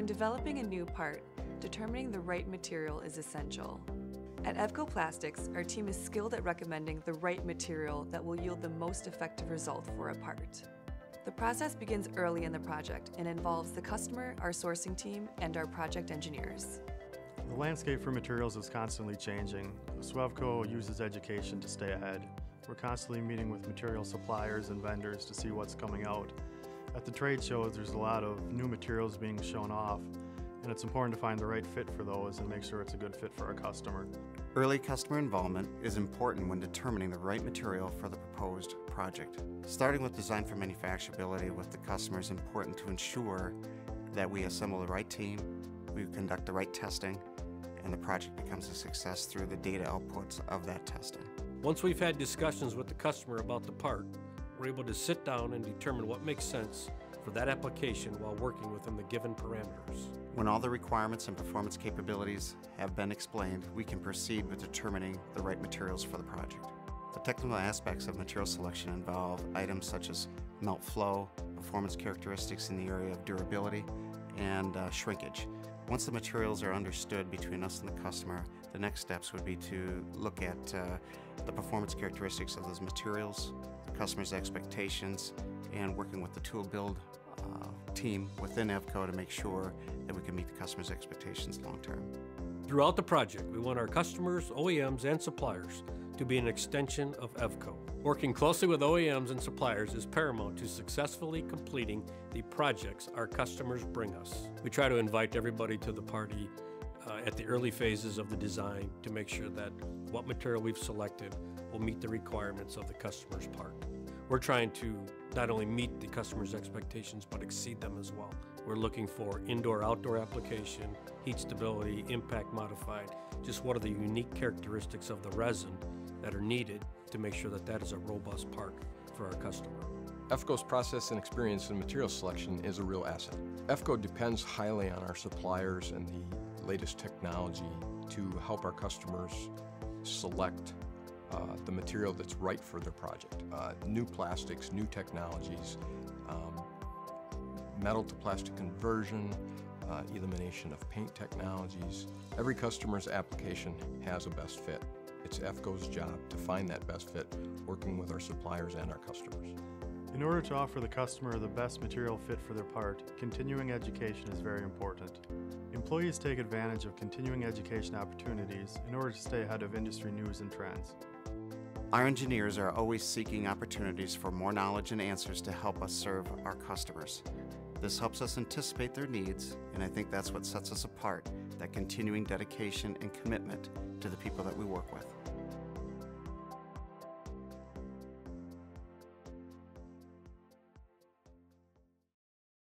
When developing a new part, determining the right material is essential. At Evco Plastics, our team is skilled at recommending the right material that will yield the most effective result for a part. The process begins early in the project and involves the customer, our sourcing team, and our project engineers. The landscape for materials is constantly changing. So EVCO uses education to stay ahead. We're constantly meeting with material suppliers and vendors to see what's coming out. At the trade shows, there's a lot of new materials being shown off, and it's important to find the right fit for those and make sure it's a good fit for our customer. Early customer involvement is important when determining the right material for the proposed project. Starting with design for manufacturability with the customer is important to ensure that we assemble the right team, we conduct the right testing, and the project becomes a success through the data outputs of that testing. Once we've had discussions with the customer about the part, we're able to sit down and determine what makes sense for that application while working within the given parameters. When all the requirements and performance capabilities have been explained, we can proceed with determining the right materials for the project. The technical aspects of material selection involve items such as melt flow, performance characteristics in the area of durability, and uh, shrinkage. Once the materials are understood between us and the customer, the next steps would be to look at uh, the performance characteristics of those materials, customer's expectations, and working with the tool build uh, team within EVCO to make sure that we can meet the customer's expectations long term. Throughout the project, we want our customers, OEMs, and suppliers to be an extension of EVCO. Working closely with OEMs and suppliers is paramount to successfully completing the projects our customers bring us. We try to invite everybody to the party uh, at the early phases of the design to make sure that what material we've selected will meet the requirements of the customer's part. We're trying to not only meet the customer's expectations but exceed them as well. We're looking for indoor-outdoor application, heat stability, impact modified, just what are the unique characteristics of the resin that are needed to make sure that that is a robust park for our customer. EVCO's process and experience in material selection is a real asset. EVCO depends highly on our suppliers and the latest technology to help our customers select uh, the material that's right for their project. Uh, new plastics, new technologies, um, metal to plastic conversion, uh, elimination of paint technologies. Every customer's application has a best fit. It's EVCO's job to find that best fit, working with our suppliers and our customers. In order to offer the customer the best material fit for their part, continuing education is very important. Employees take advantage of continuing education opportunities in order to stay ahead of industry news and trends. Our engineers are always seeking opportunities for more knowledge and answers to help us serve our customers. This helps us anticipate their needs, and I think that's what sets us apart that continuing dedication and commitment to the people that we work with.